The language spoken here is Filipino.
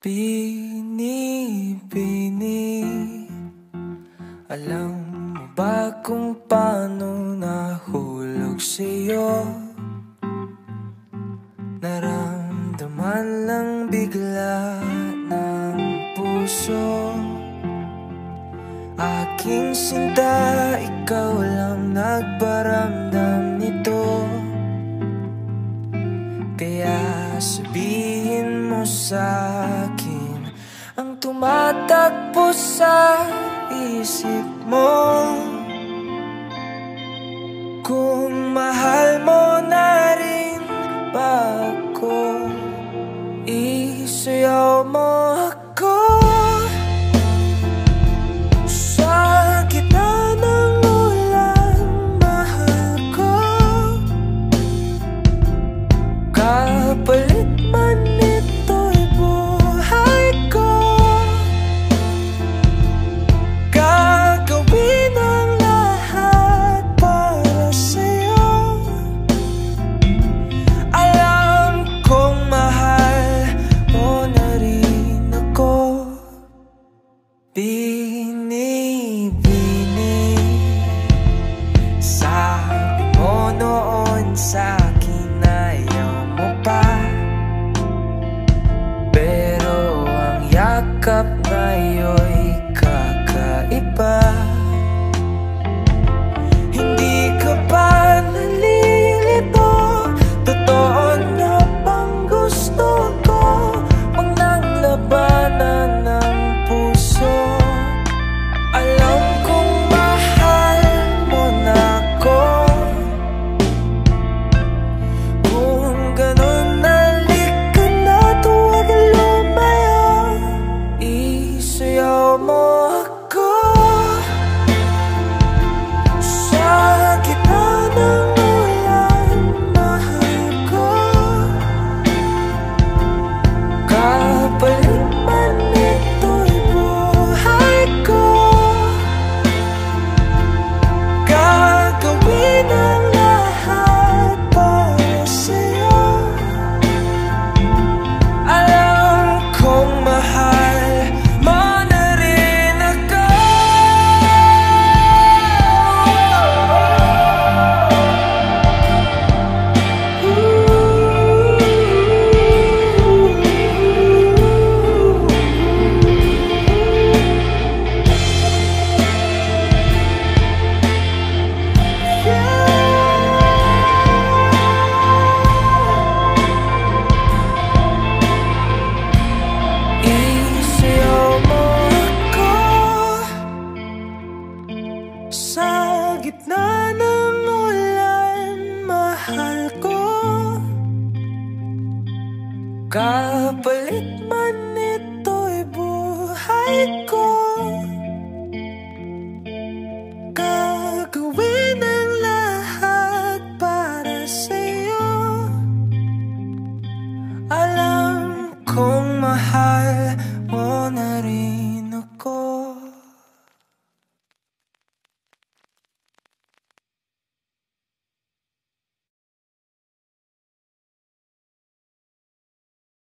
Bini-bini Alam mo ba kung paano nahulog sa'yo? Naramdaman lang bigla ng puso Aking sinta, ikaw mo sa'kin ang tumatakbo sa isip mo. Kung mahal mo na rin ba ako Isayaw mo Isayaw Kapalit man ito'y buhay ko. Gagawin ang lahat para sa'yo. Alam kong mahal